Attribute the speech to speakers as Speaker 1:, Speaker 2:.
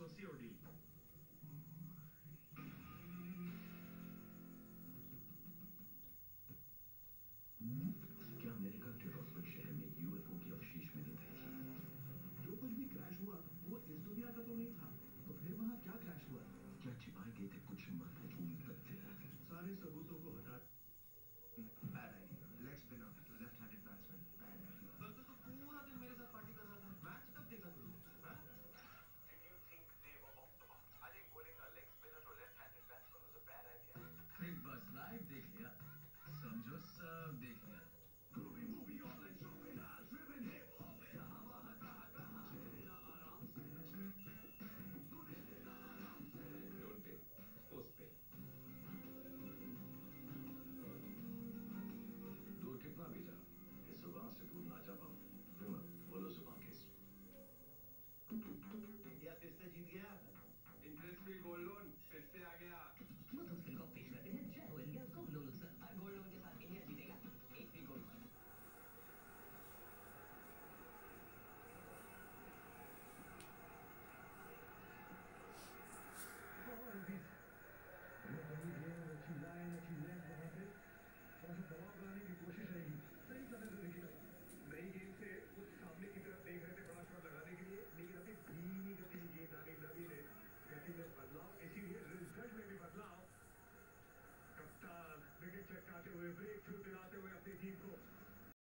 Speaker 1: social
Speaker 2: theory. बस live देख लिया समझो सब देख लिया।
Speaker 3: डोंट पे पोस्ट पे दूर कितना भी इस ज़ुबान से दूर ना जा पाऊँ हिम्मत बोलो ज़ुबान किस
Speaker 4: इंडिया फिर से जीत गया?
Speaker 5: इंटरेस्ट फ्री गोल्ड लोन फिर से आ गया। चटकाते हुए ब्रेक छूट दिलाते हुए अपनी टीम को